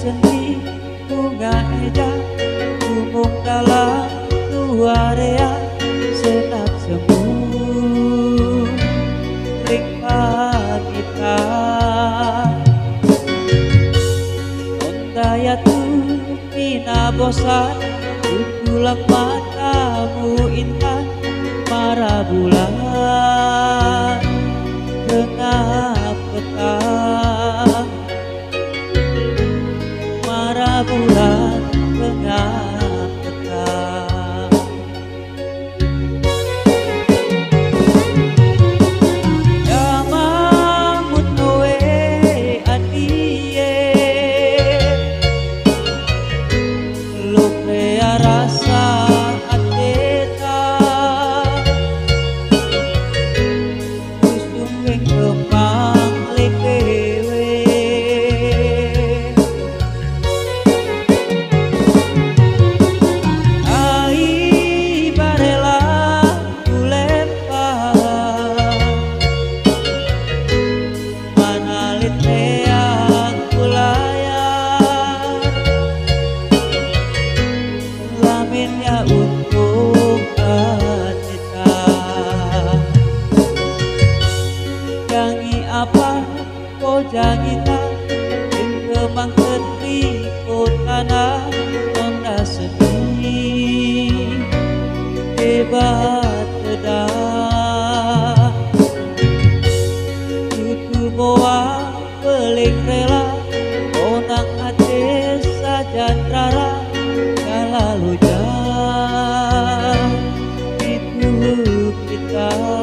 seni bunga eja umum dalam area senap semut, ring kita Ondaya mina bosan Kulang matamu intan Para bulan Kenapa petang jangitan Yang kebangkan ikut anak Nona sedih Hebat kedah Tutu boa pelik rela Onang hati sajan rara Kalau jauh itu kita